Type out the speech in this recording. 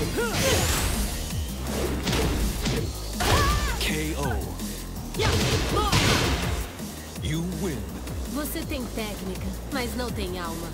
KO. You win. Você tem técnica, mas não tem alma.